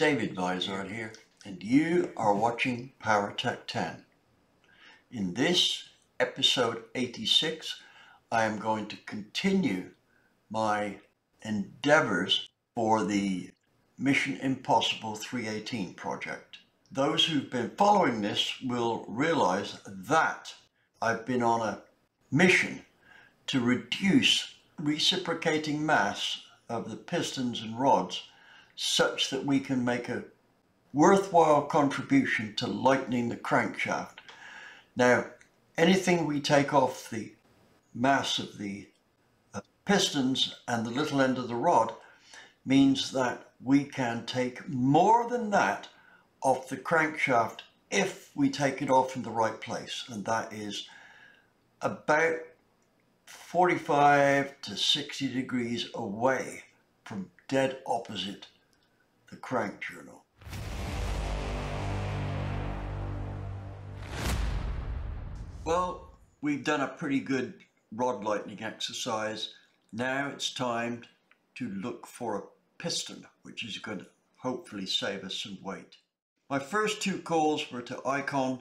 David Vizard here, and you are watching PowerTech 10. In this episode 86, I am going to continue my endeavors for the Mission Impossible 318 project. Those who've been following this will realize that I've been on a mission to reduce reciprocating mass of the pistons and rods such that we can make a worthwhile contribution to lightening the crankshaft. Now, anything we take off the mass of the uh, pistons and the little end of the rod means that we can take more than that off the crankshaft if we take it off in the right place and that is about 45 to 60 degrees away from dead opposite the crank journal. Well, we've done a pretty good rod lightening exercise. Now it's time to look for a piston, which is going to hopefully save us some weight. My first two calls were to Icon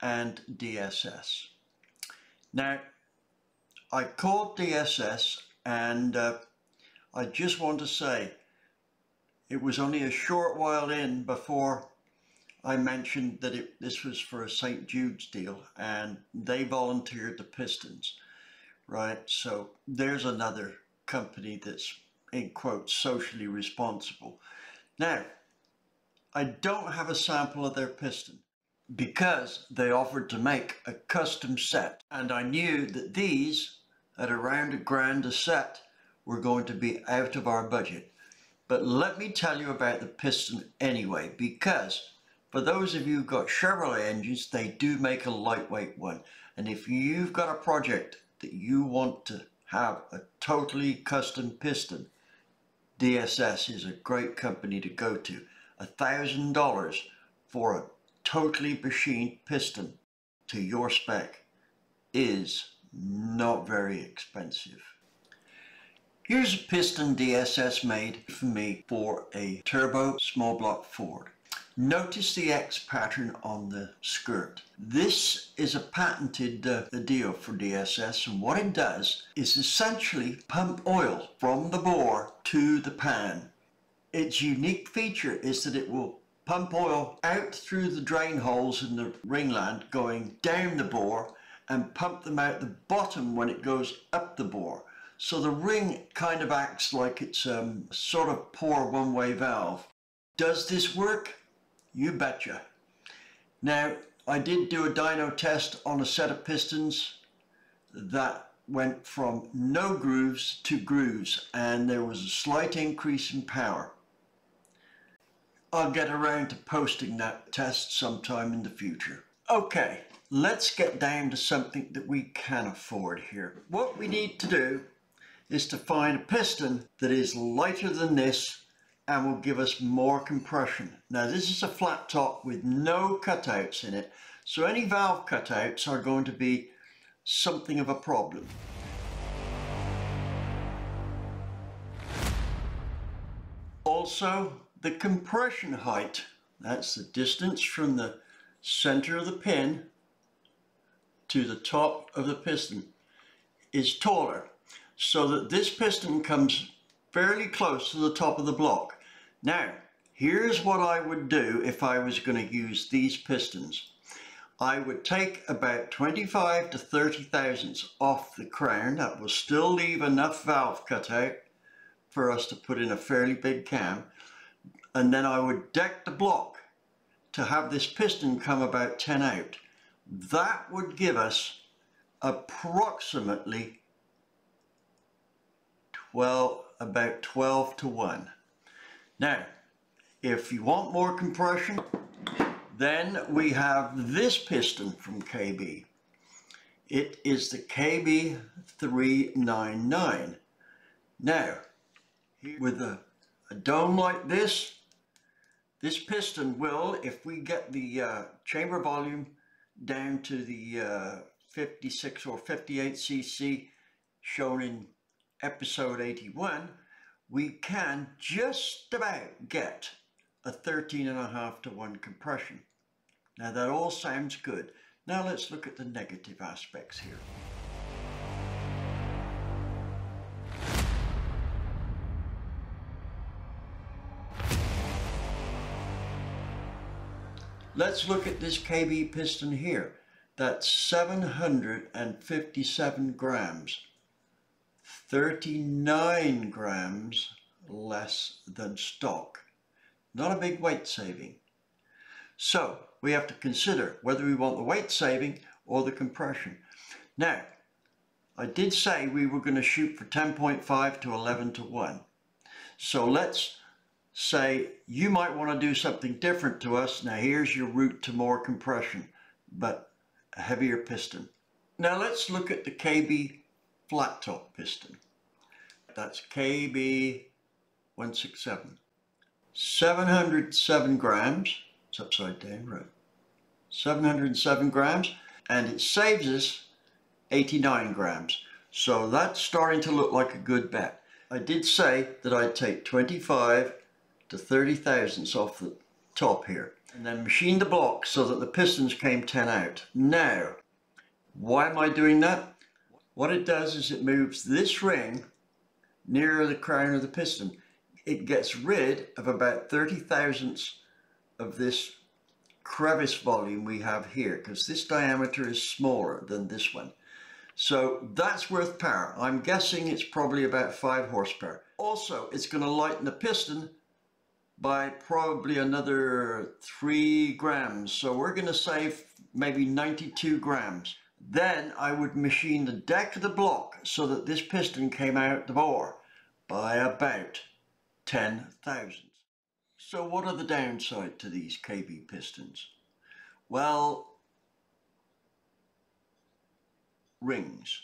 and DSS. Now, I called DSS and uh, I just want to say it was only a short while in before I mentioned that it, this was for a St. Jude's deal and they volunteered the Pistons, right? So there's another company that's in quotes socially responsible. Now, I don't have a sample of their piston because they offered to make a custom set and I knew that these at around a grand a set were going to be out of our budget. But let me tell you about the piston anyway because for those of you who've got Chevrolet engines they do make a lightweight one and if you've got a project that you want to have a totally custom piston DSS is a great company to go to. A thousand dollars for a totally machined piston to your spec is not very expensive. Here's a piston DSS made for me for a turbo small block Ford. Notice the X pattern on the skirt. This is a patented uh, deal for DSS and what it does is essentially pump oil from the bore to the pan. Its unique feature is that it will pump oil out through the drain holes in the ringland going down the bore and pump them out the bottom when it goes up the bore. So the ring kind of acts like it's um, sort of poor one-way valve. Does this work? You betcha. Now, I did do a dyno test on a set of pistons that went from no grooves to grooves and there was a slight increase in power. I'll get around to posting that test sometime in the future. Okay, let's get down to something that we can afford here. What we need to do is to find a piston that is lighter than this and will give us more compression. Now this is a flat top with no cutouts in it, so any valve cutouts are going to be something of a problem. Also, the compression height, that's the distance from the center of the pin to the top of the piston, is taller so that this piston comes fairly close to the top of the block. Now, here's what I would do if I was going to use these pistons. I would take about 25 to 30 thousandths off the crown. That will still leave enough valve cutout for us to put in a fairly big cam. And then I would deck the block to have this piston come about 10 out. That would give us approximately 12, about 12 to 1. Now, if you want more compression, then we have this piston from KB. It is the KB399. Now, with a, a dome like this, this piston will, if we get the uh, chamber volume down to the uh, 56 or 58 cc shown in episode 81, we can just about get a 13 and a half to 1 compression. Now that all sounds good. Now let's look at the negative aspects here. Let's look at this KB piston here. That's 757 grams. 39 grams less than stock. Not a big weight saving. So we have to consider whether we want the weight saving or the compression. Now, I did say we were going to shoot for 10.5 to 11 to 1. So let's say you might want to do something different to us. Now here's your route to more compression, but a heavier piston. Now let's look at the KB flat top piston. That's KB 167. 707 grams, it's upside down, right? 707 grams, and it saves us 89 grams. So that's starting to look like a good bet. I did say that I'd take 25 to 30 thousandths off the top here and then machine the block so that the pistons came 10 out. Now, why am I doing that? What it does is it moves this ring nearer the crown of the piston. It gets rid of about 30 thousandths of this crevice volume we have here because this diameter is smaller than this one. So that's worth power. I'm guessing it's probably about 5 horsepower. Also, it's going to lighten the piston by probably another three grams. So we're going to save maybe 92 grams. Then I would machine the deck of the block so that this piston came out the bore by about 10 thousandths. So what are the downside to these KB pistons? Well, rings.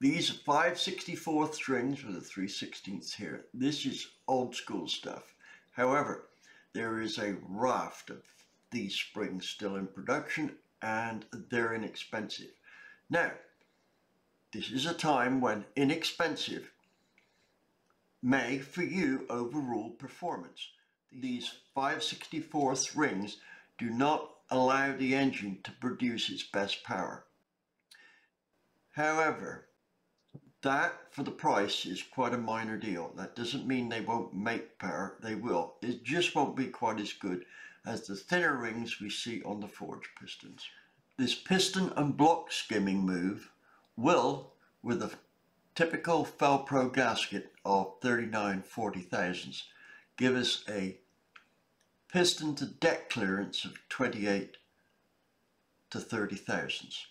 These are 564th strings with a 3 16ths here. This is old school stuff. However, there is a raft of these springs still in production and they're inexpensive. Now, this is a time when inexpensive may, for you, overrule performance. These 564th rings do not allow the engine to produce its best power. However, that for the price is quite a minor deal. That doesn't mean they won't make power, they will. It just won't be quite as good as the thinner rings we see on the forged pistons. This piston and block skimming move will, with a typical Fel-Pro gasket of 39 40 thousandths, give us a piston to deck clearance of 28 to 30 thousandths.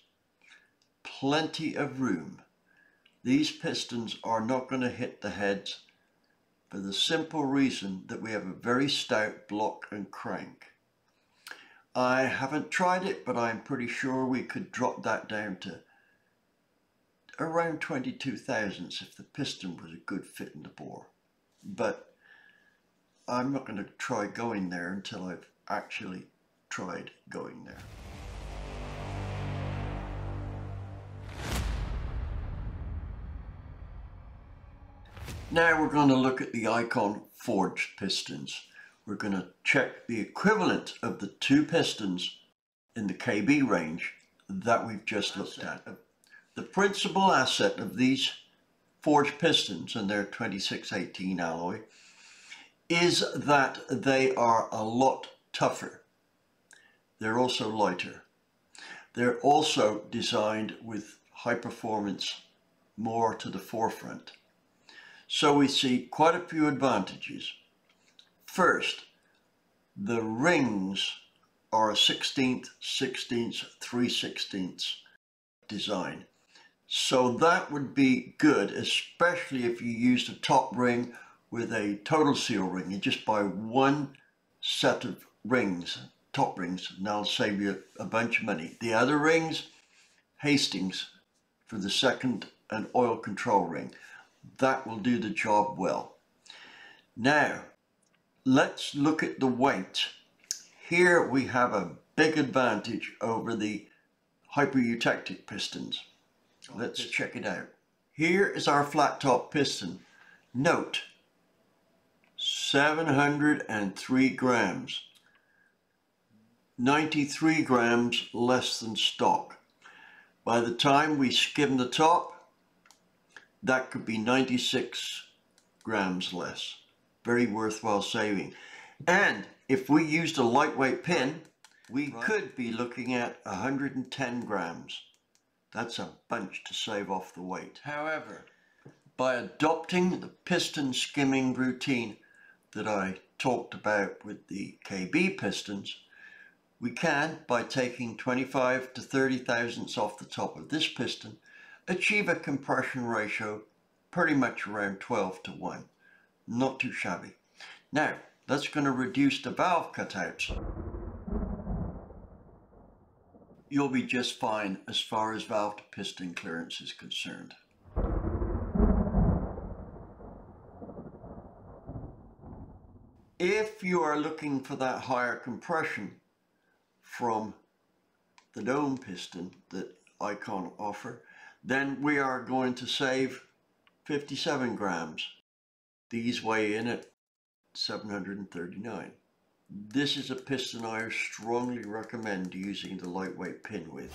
Plenty of room these pistons are not going to hit the heads for the simple reason that we have a very stout block and crank. I haven't tried it, but I'm pretty sure we could drop that down to around 22 thousandths if the piston was a good fit in the bore. But I'm not going to try going there until I've actually tried going there. Now we're going to look at the Icon forged pistons. We're going to check the equivalent of the two pistons in the KB range that we've just looked at. The principal asset of these forged pistons and their 2618 alloy is that they are a lot tougher. They're also lighter. They're also designed with high performance more to the forefront. So we see quite a few advantages. First, the rings are a 16th, 16th, 3 16ths design. So that would be good, especially if you used a top ring with a total seal ring. You just buy one set of rings, top rings, and that'll save you a bunch of money. The other rings, Hastings for the second and oil control ring that will do the job well. Now, let's look at the weight. Here we have a big advantage over the hypereutectic pistons. Let's check it out. Here is our flat top piston. Note, 703 grams. 93 grams less than stock. By the time we skim the top, that could be 96 grams less. Very worthwhile saving. And if we used a lightweight pin, we right. could be looking at 110 grams. That's a bunch to save off the weight. However, by adopting the piston skimming routine that I talked about with the KB pistons, we can, by taking 25 to 30 thousandths off the top of this piston, achieve a compression ratio pretty much around 12 to 1. Not too shabby. Now, that's going to reduce the valve cutouts. You'll be just fine as far as valve to piston clearance is concerned. If you are looking for that higher compression from the dome piston that Icon offer, then we are going to save 57 grams. These weigh in at 739. This is a piston I strongly recommend using the lightweight pin with.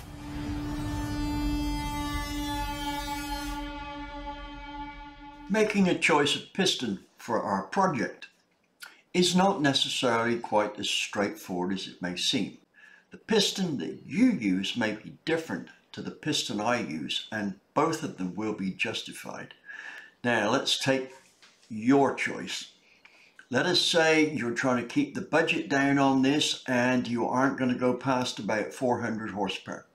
Making a choice of piston for our project is not necessarily quite as straightforward as it may seem. The piston that you use may be different to the piston I use and both of them will be justified. Now let's take your choice. Let us say you're trying to keep the budget down on this and you aren't going to go past about 400 horsepower.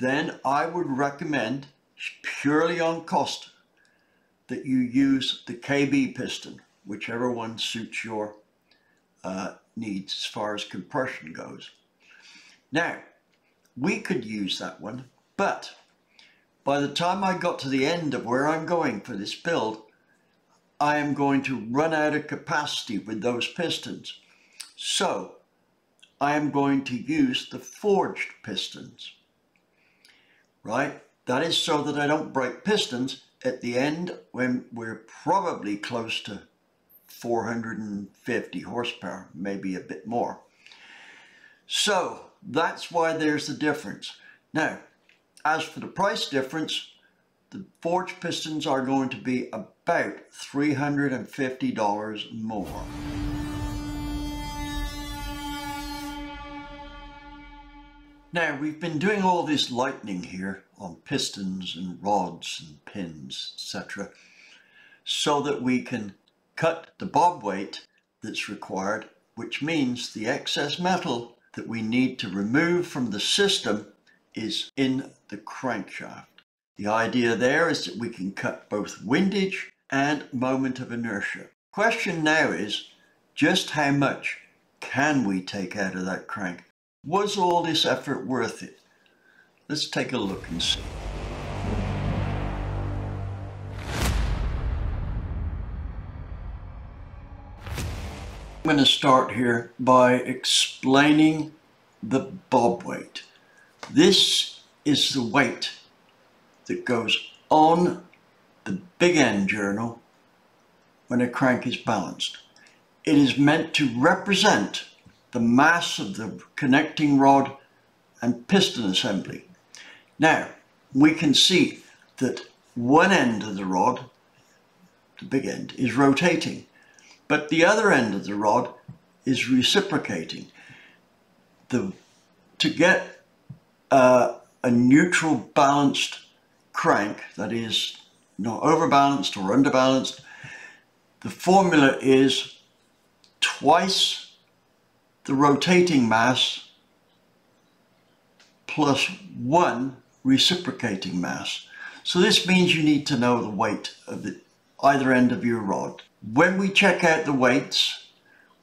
Then I would recommend, purely on cost, that you use the KB piston, whichever one suits your uh, needs as far as compression goes. Now, we could use that one, but by the time I got to the end of where I'm going for this build, I am going to run out of capacity with those pistons. So I am going to use the forged pistons, right? That is so that I don't break pistons at the end when we're probably close to 450 horsepower, maybe a bit more. So that's why there's the difference. Now, as for the price difference, the forged pistons are going to be about $350 more. Now we've been doing all this lightning here on pistons and rods and pins etc so that we can cut the bob weight that's required which means the excess metal that we need to remove from the system is in the crankshaft. The idea there is that we can cut both windage and moment of inertia. Question now is, just how much can we take out of that crank? Was all this effort worth it? Let's take a look and see. I'm going to start here by explaining the bob weight. This is the weight that goes on the big end journal when a crank is balanced. It is meant to represent the mass of the connecting rod and piston assembly. Now, we can see that one end of the rod, the big end, is rotating, but the other end of the rod is reciprocating. The, to get uh, a neutral balanced crank that is not overbalanced or underbalanced, the formula is twice the rotating mass plus one reciprocating mass. So this means you need to know the weight of the either end of your rod. When we check out the weights,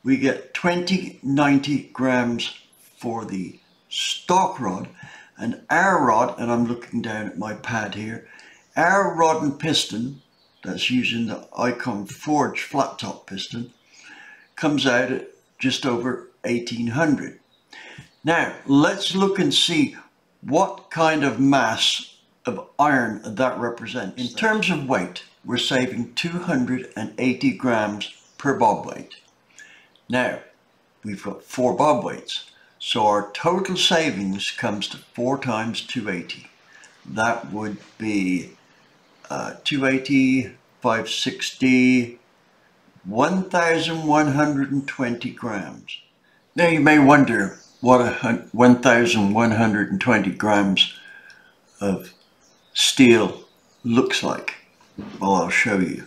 we get 20, 90 grams for the stock rod and our rod, and I'm looking down at my pad here, our rod and piston, that's using the Icon Forge flat top piston, comes out at just over 1800. Now, let's look and see what kind of mass of iron that represents. In terms of weight, we're saving 280 grams per bob weight. Now, we've got four bob weights. So our total savings comes to 4 times 280. That would be uh, 280, 560, 1,120 grams. Now you may wonder what a 1,120 grams of steel looks like. Well, I'll show you.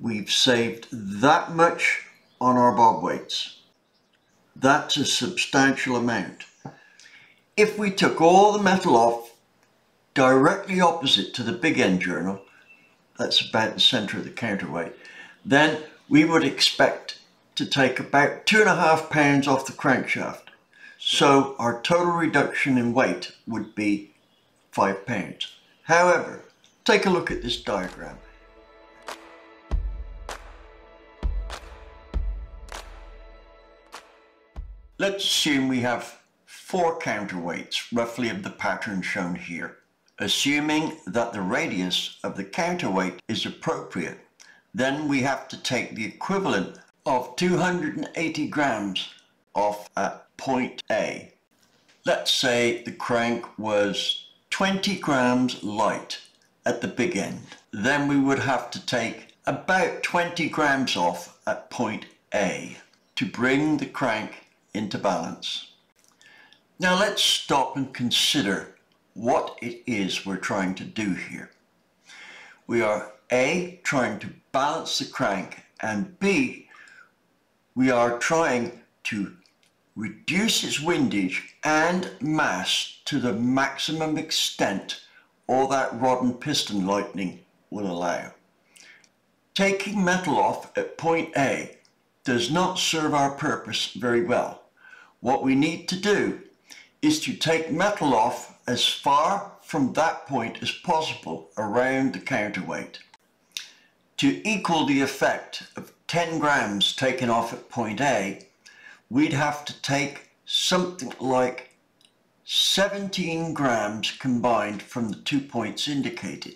We've saved that much on our bob weights. That's a substantial amount. If we took all the metal off directly opposite to the big end journal, that's about the center of the counterweight, then we would expect to take about two and a half pounds off the crankshaft. So our total reduction in weight would be five pounds. However, take a look at this diagram. Let's assume we have four counterweights, roughly of the pattern shown here. Assuming that the radius of the counterweight is appropriate, then we have to take the equivalent of 280 grams off at point A. Let's say the crank was 20 grams light at the big end. Then we would have to take about 20 grams off at point A to bring the crank into balance. Now let's stop and consider what it is we're trying to do here. We are A, trying to balance the crank and B, we are trying to reduce its windage and mass to the maximum extent all that rod and piston lightning will allow. Taking metal off at point A does not serve our purpose very well. What we need to do is to take metal off as far from that point as possible around the counterweight. To equal the effect of 10 grams taken off at point A, we'd have to take something like 17 grams combined from the two points indicated.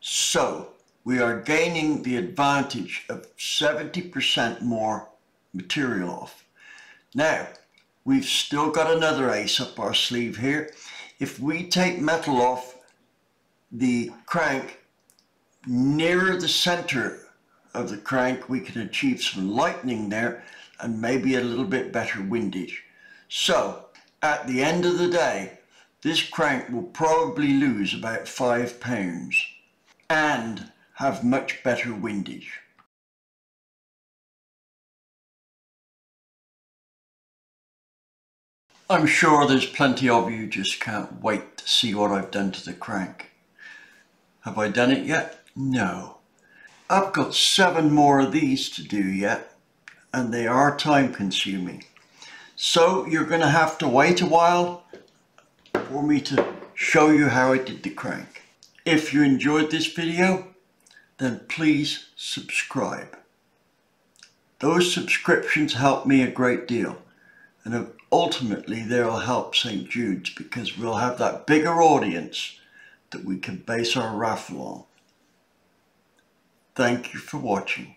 So we are gaining the advantage of 70% more material off. Now, we've still got another ace up our sleeve here. If we take metal off the crank nearer the center of the crank, we can achieve some lightning there and maybe a little bit better windage. So at the end of the day, this crank will probably lose about five pounds and have much better windage. I'm sure there's plenty of you just can't wait to see what I've done to the crank. Have I done it yet? No. I've got seven more of these to do yet and they are time consuming. So you're going to have to wait a while for me to show you how I did the crank. If you enjoyed this video, then please subscribe. Those subscriptions help me a great deal and uh, ultimately they'll help St. Jude's because we'll have that bigger audience that we can base our raffle on. Thank you for watching.